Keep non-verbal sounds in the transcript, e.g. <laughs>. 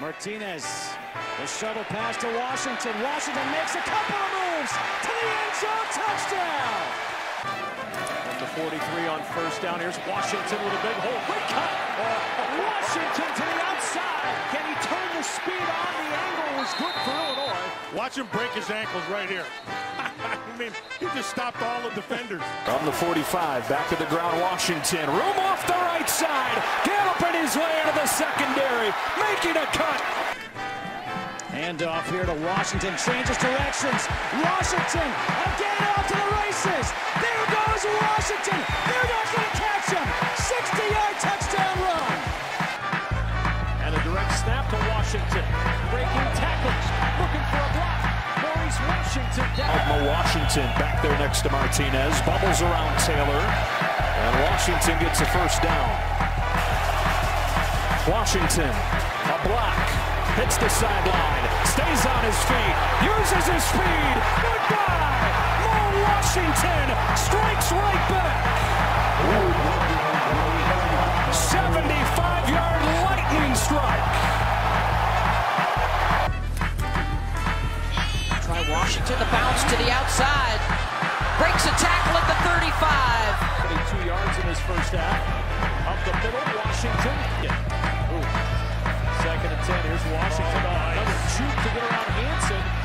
Martinez, the shuttle pass to Washington. Washington makes a couple of moves to the end zone, touchdown. From the 43 on first down, here's Washington with a big hole. Quick cut. Oh, Washington to the outside. Can he turn the speed on? The angle was good for Illinois. Watch him break his ankles right here. <laughs> I mean, he just stopped all the defenders. From the 45, back to the ground, Washington. Room off the right side. Galloping his way into the secondary. Making a cut. Handoff here to Washington. Changes directions. Washington again off to the races. There goes Washington. They're not going to catch him. 60-yard touchdown run. And a direct snap to Washington. Breaking tackles. Looking for a block. Maurice Washington down. Alma Washington back there next to Martinez. Bubbles around Taylor. And Washington gets a first down. Washington, a block. Hits the sideline. Stays on his feet. Uses his speed. Goodbye. Mo Washington strikes right back. 75-yard lightning strike. Try Washington, the bounce to the outside. Washington. Oh, another juke to get around Hanson.